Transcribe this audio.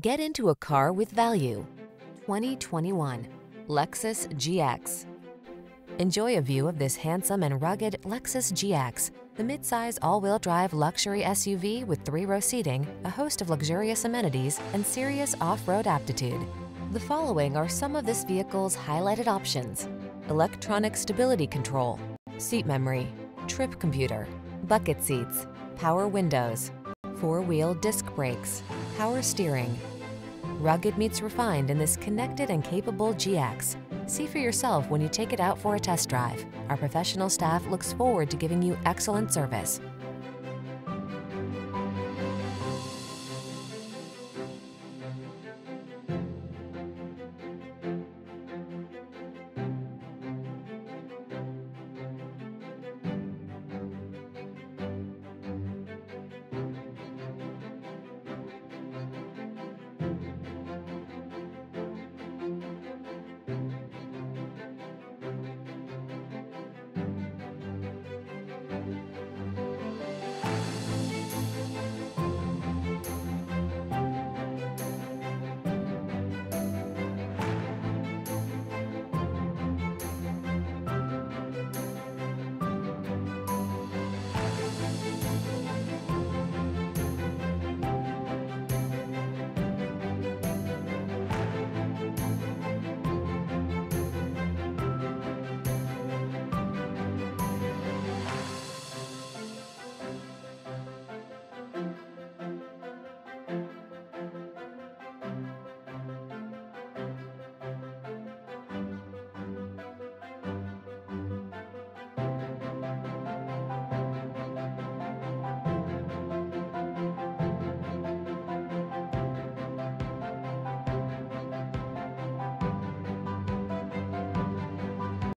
Get into a car with value. 2021 Lexus GX. Enjoy a view of this handsome and rugged Lexus GX, the midsize all-wheel drive luxury SUV with three-row seating, a host of luxurious amenities, and serious off-road aptitude. The following are some of this vehicle's highlighted options. Electronic stability control, seat memory, trip computer, bucket seats, power windows, four-wheel disc brakes, power steering. Rugged meets refined in this connected and capable GX. See for yourself when you take it out for a test drive. Our professional staff looks forward to giving you excellent service.